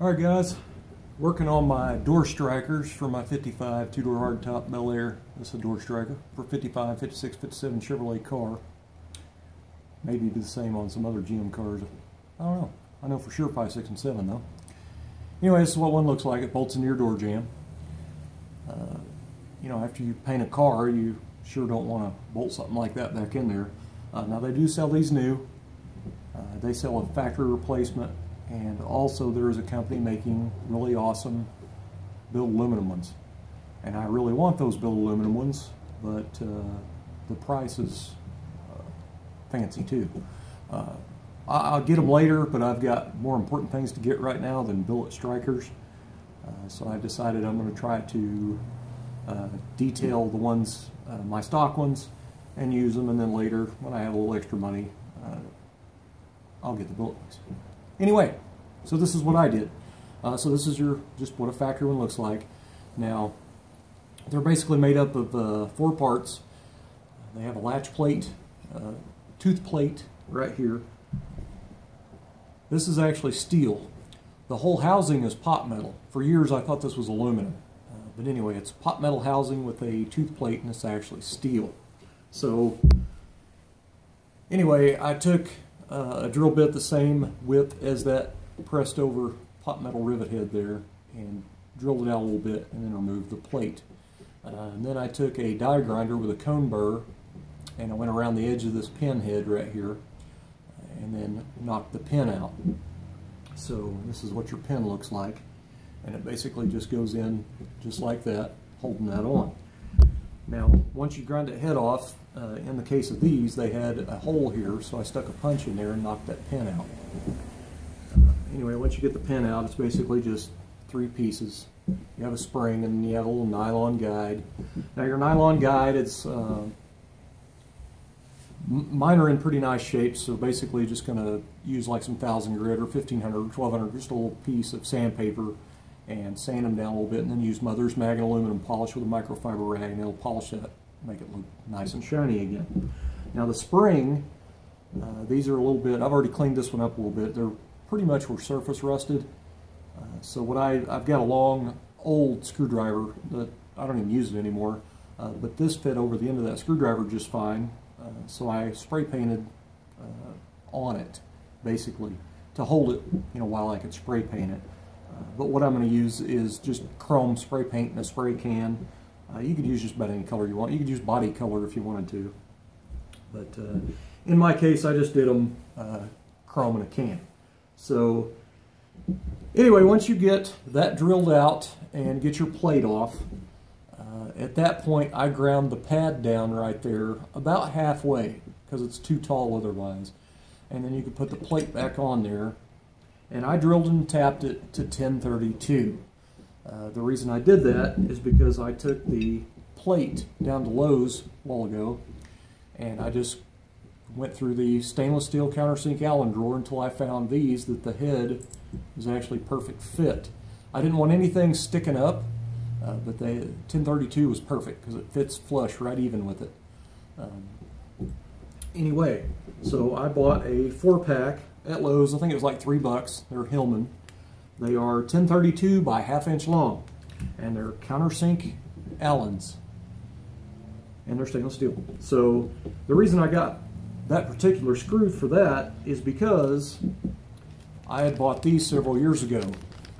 All right, guys, working on my door strikers for my 55 two-door hardtop Bel Air. This is a door striker for 55, 56, 57 Chevrolet car. Maybe do the same on some other GM cars. I don't know. I know for sure 5, 6, and 7 though. Anyway, this is what one looks like. It bolts into your door jamb. Uh, you know, after you paint a car, you sure don't want to bolt something like that back in there. Uh, now they do sell these new. Uh, they sell a factory replacement and also there is a company making really awesome billet aluminum ones. And I really want those billet aluminum ones, but uh, the price is uh, fancy too. Uh, I'll get them later, but I've got more important things to get right now than billet strikers. Uh, so I decided I'm going to try to uh, detail the ones, uh, my stock ones, and use them, and then later, when I have a little extra money, I'll get the billet ones. Anyway, so this is what I did. Uh, so this is your just what a factory one looks like. Now, they're basically made up of uh, four parts. They have a latch plate, uh, tooth plate right here. This is actually steel. The whole housing is pot metal. For years I thought this was aluminum. Uh, but anyway, it's pot metal housing with a tooth plate and it's actually steel. So anyway, I took uh, a drill bit the same width as that pressed over pot metal rivet head there and drilled it out a little bit and then removed the plate. Uh, and then I took a die grinder with a cone burr and I went around the edge of this pin head right here and then knocked the pin out. So this is what your pin looks like and it basically just goes in just like that holding that on. Now once you grind that head off uh, in the case of these, they had a hole here, so I stuck a punch in there and knocked that pin out. Uh, anyway, once you get the pin out, it's basically just three pieces. You have a spring and you have a little nylon guide. Now your nylon guide, it's uh, mine are in pretty nice shape, so basically just going to use like some 1000 grit or 1500 or 1200, just a little piece of sandpaper and sand them down a little bit and then use Mother's Mag and aluminum polish with a microfiber rag and it'll polish that make it look nice and shiny again. Now the spring, uh, these are a little bit, I've already cleaned this one up a little bit. They're pretty much were surface rusted. Uh, so what I, I've got a long old screwdriver that I don't even use it anymore, uh, but this fit over the end of that screwdriver just fine. Uh, so I spray painted uh, on it, basically, to hold it, you know, while I could spray paint it. But what I'm going to use is just chrome spray paint in a spray can. Uh, you could use just about any color you want. You could use body color if you wanted to. But uh, in my case, I just did them uh, chrome in a can. So anyway, once you get that drilled out and get your plate off, uh, at that point I ground the pad down right there about halfway because it's too tall otherwise. And then you can put the plate back on there. And I drilled and tapped it to 1032. Uh, the reason I did that is because I took the plate down to Lowe's a while ago and I just went through the stainless steel countersink Allen drawer until I found these that the head was actually perfect fit. I didn't want anything sticking up, uh, but the 1032 was perfect because it fits flush right even with it. Um, anyway, so I bought a four pack at Lowe's. I think it was like three bucks. They're Hillman. They are 1032 by half inch long, and they're countersink Allens, and they're stainless steel. So the reason I got that particular screw for that is because I had bought these several years ago.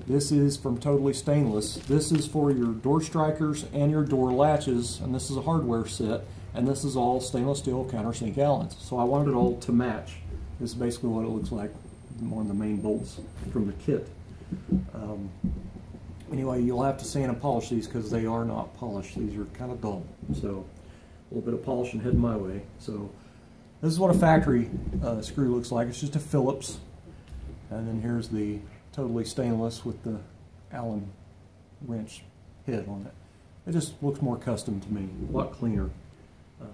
This is from Totally Stainless. This is for your door strikers and your door latches, and this is a hardware set, and this is all stainless steel countersink Allens. So I wanted it all to match. This is basically what it looks like, of the main bolts from the kit. Um, anyway, you'll have to sand and polish these because they are not polished. These are kind of dull. So a little bit of polishing heading my way. So this is what a factory uh, screw looks like. It's just a Phillips. And then here's the totally stainless with the Allen wrench head on it. It just looks more custom to me, a lot cleaner.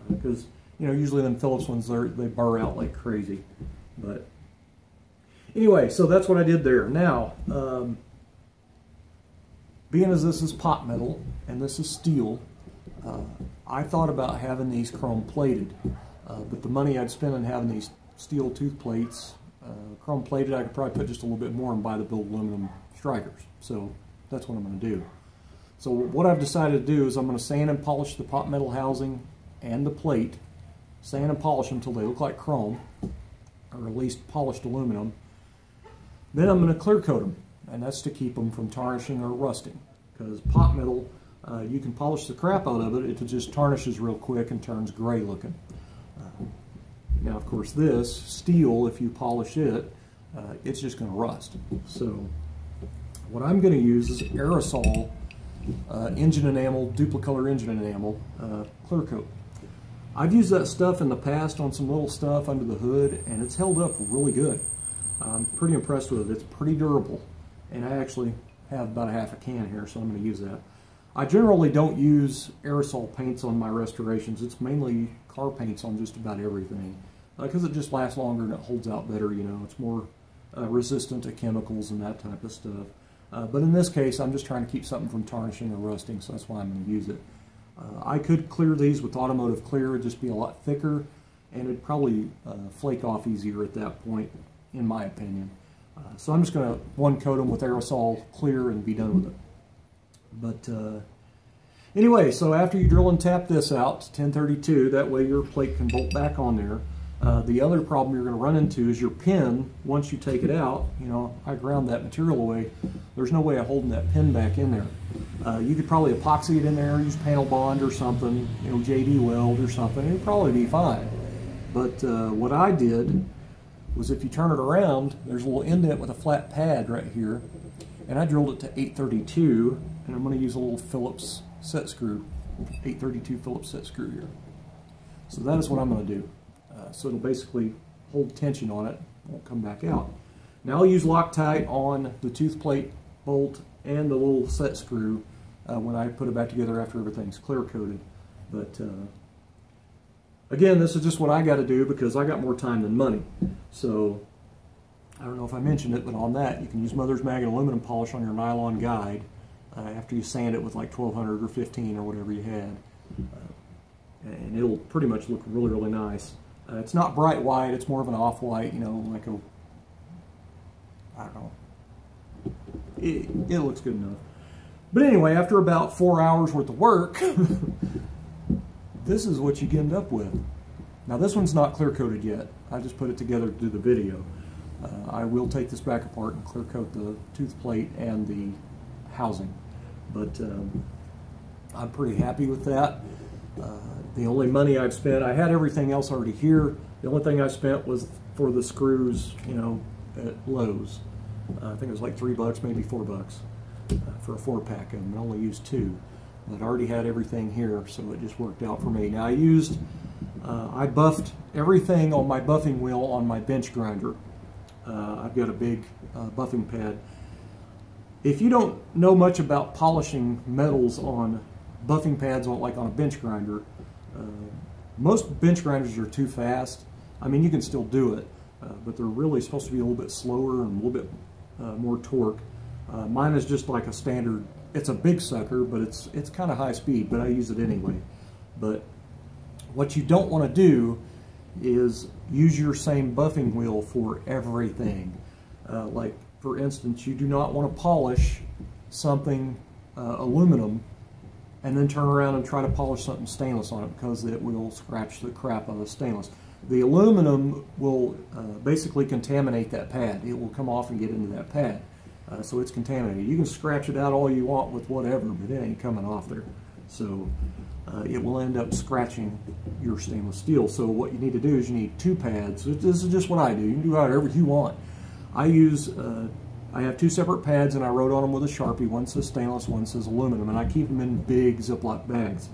Because, uh, you know, usually them Phillips ones, they burr out like crazy. But Anyway, so that's what I did there. Now, um, being as this is pot metal and this is steel, uh, I thought about having these chrome plated. Uh, but the money I'd spend on having these steel tooth plates uh, chrome plated, I could probably put just a little bit more and buy the billet aluminum strikers. So that's what I'm going to do. So what I've decided to do is I'm going to sand and polish the pot metal housing and the plate, sand and polish them until they look like chrome, or at least polished aluminum. Then I'm going to clear coat them, and that's to keep them from tarnishing or rusting. Because pot metal, uh, you can polish the crap out of it, it just tarnishes real quick and turns gray looking. Uh, now, of course, this steel, if you polish it, uh, it's just going to rust. So, what I'm going to use is aerosol uh, engine enamel, Dupli-Color engine enamel, uh, clear coat. I've used that stuff in the past on some little stuff under the hood, and it's held up really good. I'm pretty impressed with it. It's pretty durable, and I actually have about a half a can here, so I'm going to use that. I generally don't use aerosol paints on my restorations. It's mainly car paints on just about everything because uh, it just lasts longer and it holds out better. You know, it's more uh, resistant to chemicals and that type of stuff. Uh, but in this case, I'm just trying to keep something from tarnishing or rusting, so that's why I'm going to use it. Uh, I could clear these with automotive clear, it'd just be a lot thicker, and it'd probably uh, flake off easier at that point, in my opinion. Uh, so I'm just going to one coat them with aerosol clear and be done with it. But uh, anyway, so after you drill and tap this out, to 1032, that way your plate can bolt back on there. Uh, the other problem you're going to run into is your pin, once you take it out, you know, I ground that material away, there's no way of holding that pin back in there. Uh, you could probably epoxy it in there, use panel bond or something, you know, JB weld or something, it'd probably be fine. But uh, what I did was if you turn it around, there's a little indent with a flat pad right here, and I drilled it to 832, and I'm going to use a little Phillips set screw, 832 Phillips set screw here. So that is what I'm going to do. So it'll basically hold tension on it, won't come back out. Now I'll use Loctite on the tooth plate bolt and the little set screw uh, when I put it back together after everything's clear coated. But uh, again, this is just what I got to do because I got more time than money. So I don't know if I mentioned it, but on that you can use Mother's Mag aluminum polish on your nylon guide uh, after you sand it with like 1200 or 15 or whatever you had. Uh, and it'll pretty much look really, really nice. Uh, it's not bright white, it's more of an off-white, you know, like a, I don't know. It, it looks good enough. But anyway, after about four hours worth of work, this is what you end up with. Now this one's not clear coated yet. I just put it together to do the video. Uh, I will take this back apart and clear coat the tooth plate and the housing. But um, I'm pretty happy with that. Uh, the only money I've spent, I had everything else already here. The only thing I spent was for the screws, you know, at Lowe's. Uh, I think it was like three bucks, maybe four bucks uh, for a four pack them. I only used two. But I already had everything here, so it just worked out for me. Now I used, uh, I buffed everything on my buffing wheel on my bench grinder. Uh, I've got a big buffing pad. If you don't know much about polishing metals on buffing pads on like on a bench grinder. Uh, most bench grinders are too fast. I mean, you can still do it, uh, but they're really supposed to be a little bit slower and a little bit uh, more torque. Uh, mine is just like a standard. It's a big sucker, but it's it's kind of high speed, but I use it anyway. But what you don't want to do is use your same buffing wheel for everything. Uh, like, for instance, you do not want to polish something uh, aluminum and then turn around and try to polish something stainless on it because it will scratch the crap out of the stainless. The aluminum will uh, basically contaminate that pad. It will come off and get into that pad. Uh, so it's contaminated. You can scratch it out all you want with whatever, but it ain't coming off there. So uh, it will end up scratching your stainless steel. So what you need to do is you need two pads. This is just what I do. You can do whatever you want. I use uh, I have two separate pads and I wrote on them with a Sharpie. One says stainless, one says aluminum, and I keep them in big Ziploc bags.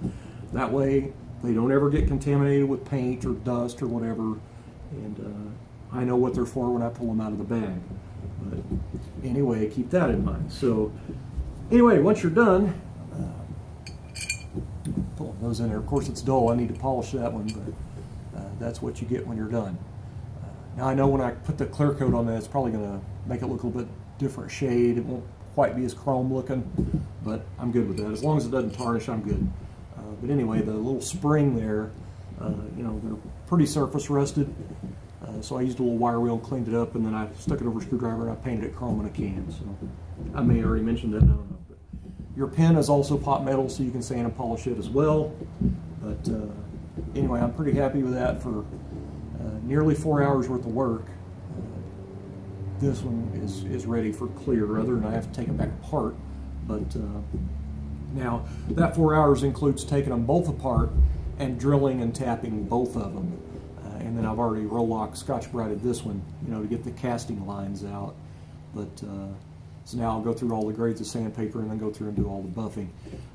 That way they don't ever get contaminated with paint or dust or whatever, and uh, I know what they're for when I pull them out of the bag. But anyway, keep that in mind. So anyway, once you're done, uh, pull those in there. Of course, it's dull. I need to polish that one, but uh, that's what you get when you're done. Uh, now I know when I put the clear coat on that, it's probably going to make it look a little bit different shade. It won't quite be as chrome looking, but I'm good with that. As long as it doesn't tarnish, I'm good. Uh, but anyway, the little spring there, uh, you know, they're pretty surface rusted. Uh, so I used a little wire wheel cleaned it up, and then I stuck it over a screwdriver and I painted it chrome in a can. So I may already mentioned that. I don't know. But your pen is also pot metal, so you can sand and polish it as well. But uh, anyway, I'm pretty happy with that for uh, nearly four hours worth of work. This one is, is ready for clear, other than I have to take it back apart. But uh, now, that four hours includes taking them both apart and drilling and tapping both of them. Uh, and then I've already Roloc Scotch Brighted this one, you know, to get the casting lines out. But uh, so now I'll go through all the grades of sandpaper and then go through and do all the buffing.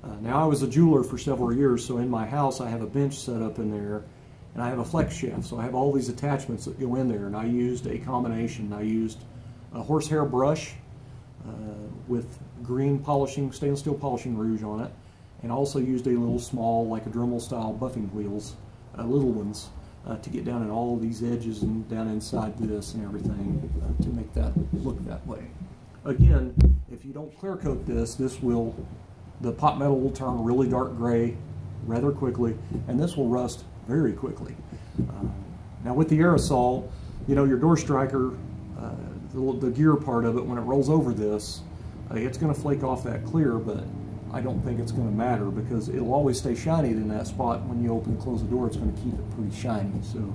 Uh, now I was a jeweler for several years, so in my house I have a bench set up in there and I have a flex shaft. So I have all these attachments that go in there and I used a combination. I used a horsehair brush uh, with green polishing, stainless steel polishing rouge on it, and also used a little small, like a Dremel style buffing wheels, uh, little ones, uh, to get down in all these edges and down inside this and everything uh, to make that look that way. Again, if you don't clear coat this, this will, the pot metal will turn really dark gray rather quickly, and this will rust very quickly. Uh, now with the aerosol, you know, your door striker, uh, the, the gear part of it, when it rolls over this, uh, it's going to flake off that clear, but I don't think it's going to matter because it'll always stay shiny in that spot. When you open and close the door, it's going to keep it pretty shiny, so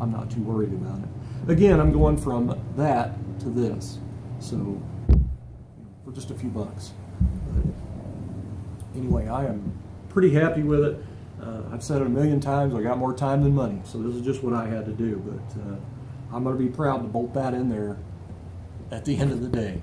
I'm not too worried about it. Again, I'm going from that to this, so for just a few bucks. But anyway, I am pretty happy with it. Uh, I've said it a million times, I got more time than money, so this is just what I had to do, but uh, I'm going to be proud to bolt that in there at the end of the day.